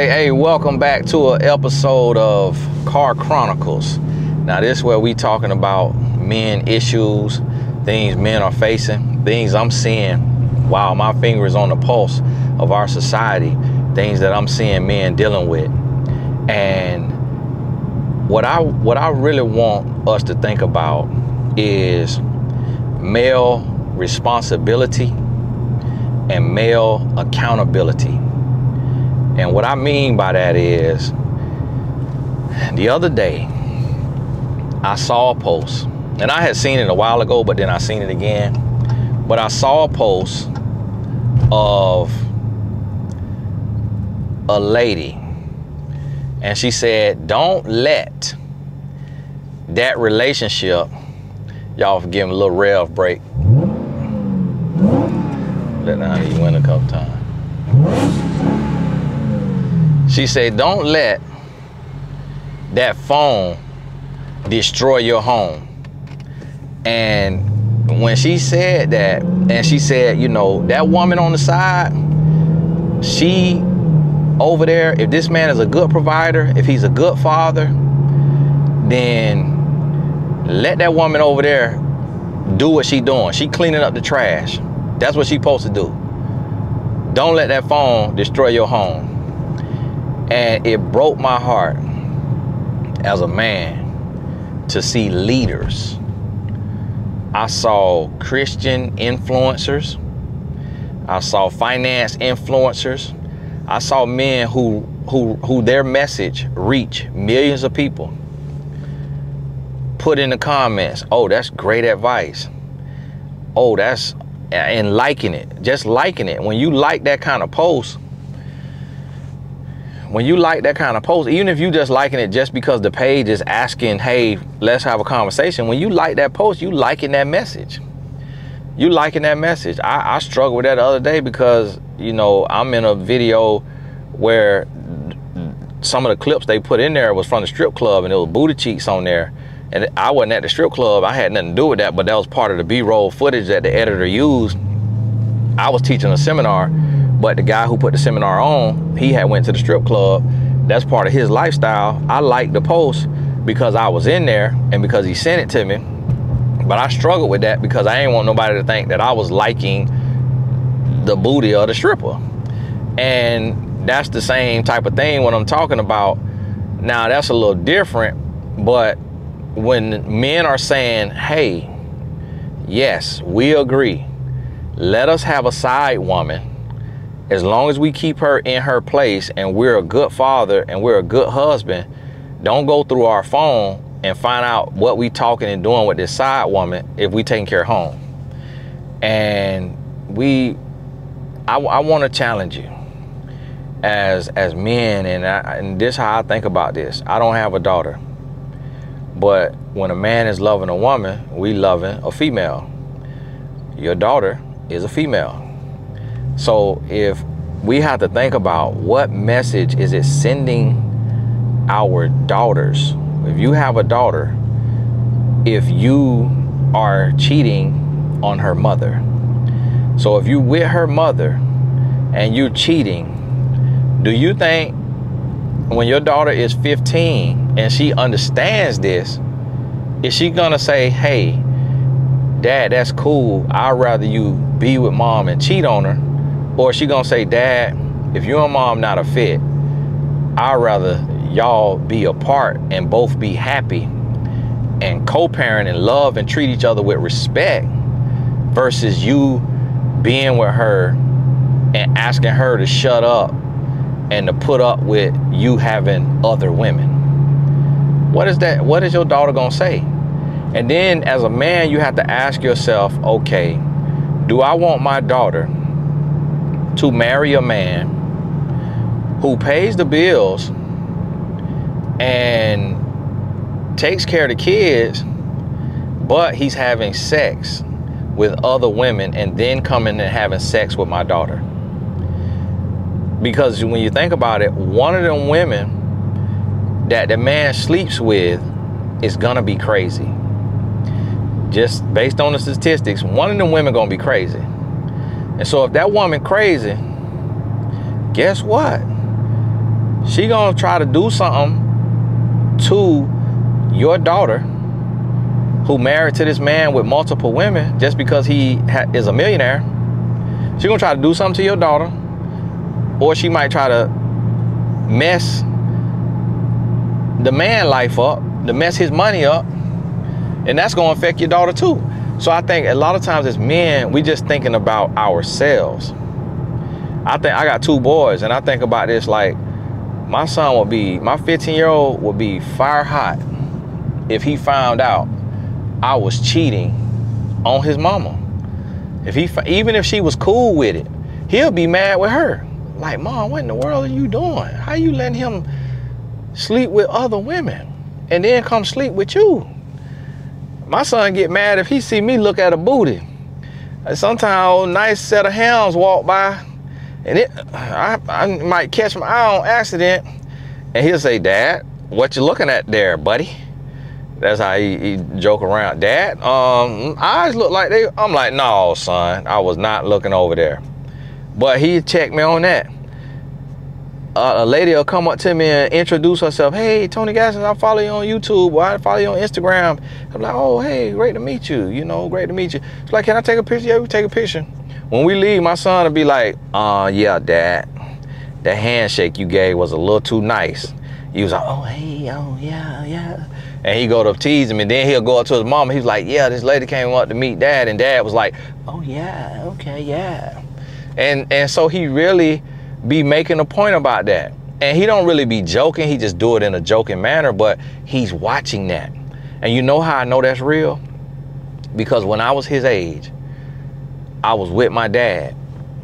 welcome back to an episode of Car Chronicles. Now, this is where we talking about men issues, things men are facing, things I'm seeing while my finger is on the pulse of our society, things that I'm seeing men dealing with. And what I what I really want us to think about is male responsibility and male accountability. And what I mean by that is the other day I saw a post, and I had seen it a while ago, but then I seen it again. But I saw a post of a lady, and she said, Don't let that relationship, y'all give him a little rev break. Let down he went a couple times. She said, Don't let that phone destroy your home. And when she said that, and she said, you know, that woman on the side, she over there, if this man is a good provider, if he's a good father, then let that woman over there do what she doing. She cleaning up the trash. That's what she supposed to do. Don't let that phone destroy your home. And it broke my heart as a man to see leaders. I saw Christian influencers. I saw finance influencers. I saw men who who who their message reach millions of people. Put in the comments, "Oh, that's great advice." Oh, that's and liking it. Just liking it. When you like that kind of post, when you like that kind of post, even if you just liking it just because the page is asking, hey, let's have a conversation, when you like that post, you liking that message. You liking that message. I, I struggled with that the other day because, you know, I'm in a video where some of the clips they put in there was from the strip club and it was booty cheeks on there. And I wasn't at the strip club. I had nothing to do with that, but that was part of the B-roll footage that the editor used. I was teaching a seminar but the guy who put the seminar on, he had went to the strip club. That's part of his lifestyle. I liked the post because I was in there and because he sent it to me. But I struggled with that because I didn't want nobody to think that I was liking the booty of the stripper. And that's the same type of thing when I'm talking about. Now that's a little different, but when men are saying, hey, yes, we agree. Let us have a side woman as long as we keep her in her place and we're a good father and we're a good husband, don't go through our phone and find out what we talking and doing with this side woman if we taking care of home. And we, I, I want to challenge you as as men, and I, and this how I think about this. I don't have a daughter, but when a man is loving a woman, we loving a female. Your daughter is a female so if we have to think about what message is it sending our daughters. If you have a daughter, if you are cheating on her mother. So if you with her mother and you're cheating, do you think when your daughter is 15 and she understands this, is she gonna say, hey, dad, that's cool. I'd rather you be with mom and cheat on her or she gonna say, Dad, if you and mom not a fit, I'd rather y'all be apart and both be happy and co-parent and love and treat each other with respect versus you being with her and asking her to shut up and to put up with you having other women. What is that? What is your daughter gonna say? And then as a man, you have to ask yourself, okay, do I want my daughter to marry a man who pays the bills and takes care of the kids, but he's having sex with other women and then coming and having sex with my daughter. Because when you think about it, one of them women that the man sleeps with is gonna be crazy. Just based on the statistics, one of them women gonna be crazy. And so if that woman crazy, guess what? she gonna try to do something to your daughter who married to this man with multiple women just because he is a millionaire she gonna try to do something to your daughter or she might try to mess the man life up to mess his money up and that's gonna affect your daughter too so i think a lot of times as men we just thinking about ourselves i think i got two boys and i think about this like my son would be my 15 year old would be fire hot if he found out I was cheating on his mama. If he even if she was cool with it, he'll be mad with her. Like, mom, what in the world are you doing? How you letting him sleep with other women and then come sleep with you? My son get mad if he see me look at a booty. Sometimes a nice set of hounds walk by and it I, I might catch my eye on accident and he'll say, Dad, what you looking at there, buddy? That's how he, he joke around. Dad, um, eyes look like they, I'm like, no, son, I was not looking over there. But he checked me on that. Uh, a lady will come up to me and introduce herself. Hey, Tony Gaskins, I follow you on YouTube or I follow you on Instagram. I'm like, oh, hey, great to meet you. You know, great to meet you. She's like, can I take a picture? Yeah, we take a picture. When we leave, my son will be like, uh, yeah, dad, that handshake you gave was a little too nice. He was like, oh, hey, oh, yeah, yeah. And he go to tease him, and then he'll go up to his mama. He's like, yeah, this lady came up to meet dad, and dad was like, oh, yeah, okay, yeah. And, and so he really be making a point about that. And he don't really be joking. He just do it in a joking manner, but he's watching that. And you know how I know that's real? Because when I was his age, I was with my dad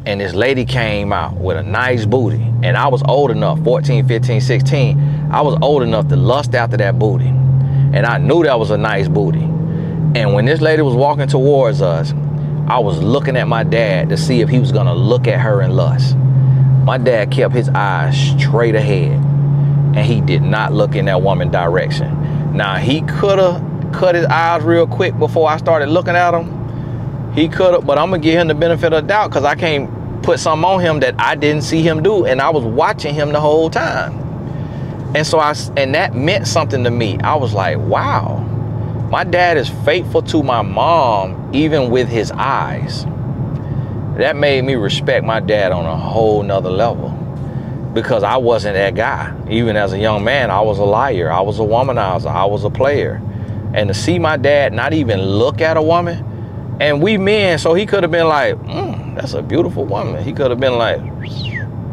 and this lady came out with a nice booty and I was old enough 14 15 16 I was old enough to lust after that booty and I knew that was a nice booty and when this lady was walking towards us I was looking at my dad to see if he was gonna look at her in lust my dad kept his eyes straight ahead and he did not look in that woman direction now he could have cut his eyes real quick before I started looking at him he could have, but I'm gonna give him the benefit of the doubt because I can't put something on him that I didn't see him do, and I was watching him the whole time. And so I, and that meant something to me. I was like, wow, my dad is faithful to my mom, even with his eyes. That made me respect my dad on a whole nother level because I wasn't that guy. Even as a young man, I was a liar, I was a womanizer, I was a player. And to see my dad not even look at a woman, and we men, so he could have been like, mm, that's a beautiful woman. He could have been like,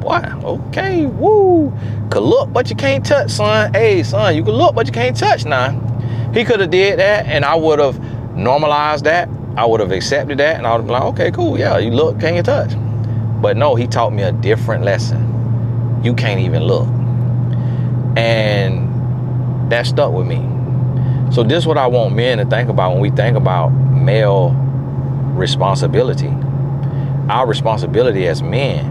what? Okay, woo. Could look, but you can't touch, son. Hey, son, you can look, but you can't touch now. He could have did that, and I would have normalized that. I would have accepted that, and I would have been like, okay, cool, yeah, you look, can't you touch? But no, he taught me a different lesson. You can't even look. And that stuck with me. So this is what I want men to think about when we think about male responsibility. Our responsibility as men.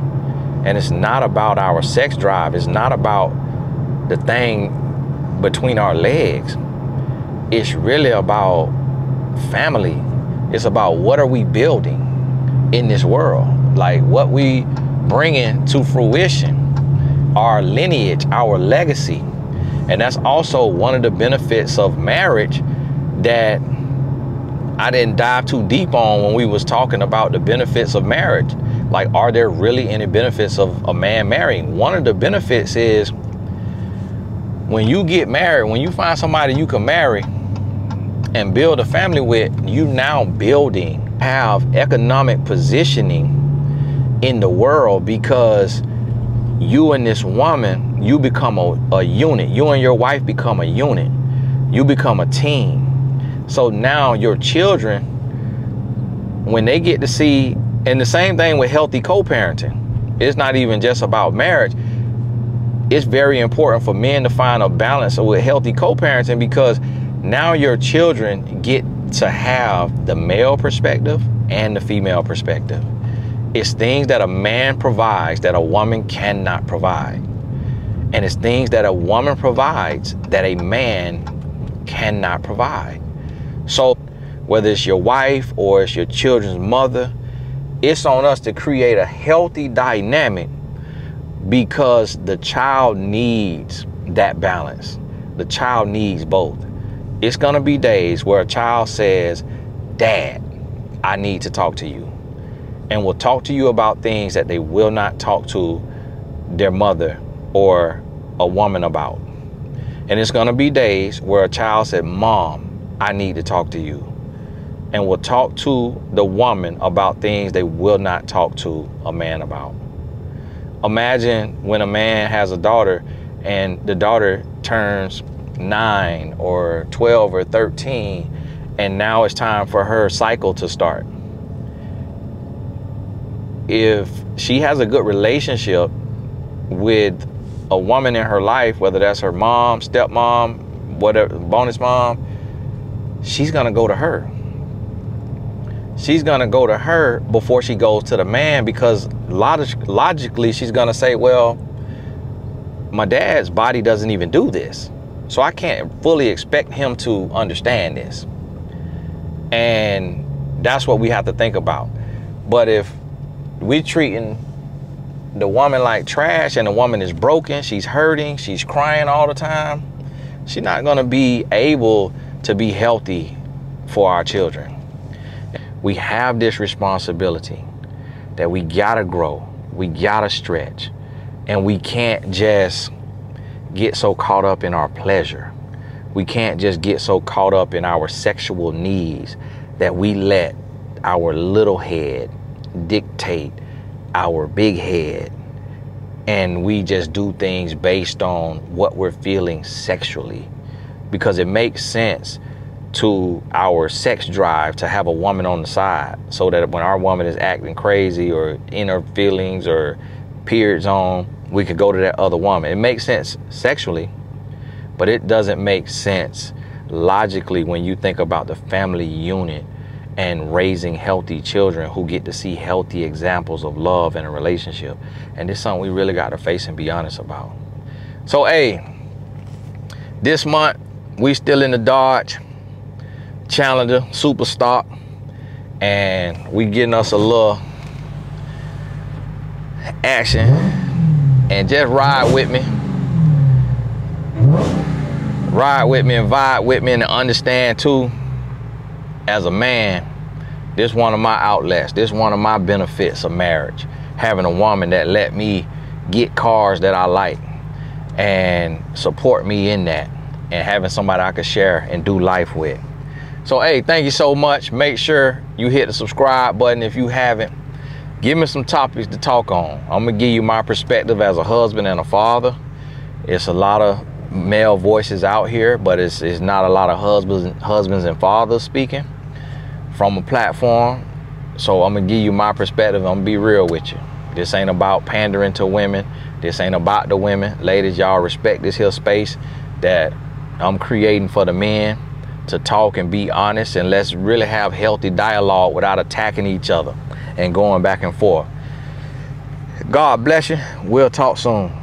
And it's not about our sex drive. It's not about the thing between our legs. It's really about family. It's about what are we building in this world? Like what we bringing to fruition, our lineage, our legacy. And that's also one of the benefits of marriage that I didn't dive too deep on when we was talking about the benefits of marriage. Like, are there really any benefits of a man marrying? One of the benefits is when you get married, when you find somebody you can marry and build a family with, you now building, have economic positioning in the world because you and this woman, you become a, a unit. You and your wife become a unit. You become a team so now your children, when they get to see, and the same thing with healthy co-parenting, it's not even just about marriage. It's very important for men to find a balance with healthy co-parenting because now your children get to have the male perspective and the female perspective. It's things that a man provides that a woman cannot provide. And it's things that a woman provides that a man cannot provide. So, whether it's your wife or it's your children's mother, it's on us to create a healthy dynamic because the child needs that balance. The child needs both. It's going to be days where a child says, Dad, I need to talk to you. And will talk to you about things that they will not talk to their mother or a woman about. And it's going to be days where a child said, Mom, I need to talk to you. And will talk to the woman about things they will not talk to a man about. Imagine when a man has a daughter and the daughter turns nine or 12 or 13, and now it's time for her cycle to start. If she has a good relationship with a woman in her life, whether that's her mom, stepmom, whatever, bonus mom, she's gonna go to her. She's gonna go to her before she goes to the man because log- logically she's gonna say, well, my dad's body doesn't even do this. So I can't fully expect him to understand this. And that's what we have to think about. But if we're treating the woman like trash and the woman is broken, she's hurting, she's crying all the time, she's not going to be able to be healthy for our children. We have this responsibility that we got to grow, we got to stretch, and we can't just get so caught up in our pleasure. We can't just get so caught up in our sexual needs that we let our little head dictate our big head and we just do things based on what we're feeling sexually because it makes sense to our sex drive to have a woman on the side so that when our woman is acting crazy or in her feelings or periods on we could go to that other woman it makes sense sexually but it doesn't make sense logically when you think about the family unit and raising healthy children who get to see healthy examples of love in a relationship. And it's something we really got to face and be honest about. So, hey, this month we still in the Dodge Challenger Super Stock, and we getting us a little action and just ride with me. Ride with me and vibe with me and understand too as a man, this one of my outlets. This one of my benefits of marriage. Having a woman that let me get cars that I like and support me in that and having somebody I could share and do life with. So hey, thank you so much. Make sure you hit the subscribe button if you haven't. Give me some topics to talk on. I'm gonna give you my perspective as a husband and a father. It's a lot of male voices out here, but it's, it's not a lot of husbands, husbands and fathers speaking from a platform. So I'm gonna give you my perspective. I'm gonna be real with you. This ain't about pandering to women. This ain't about the women. Ladies, y'all respect this here space that I'm creating for the men to talk and be honest and let's really have healthy dialogue without attacking each other and going back and forth. God bless you. We'll talk soon.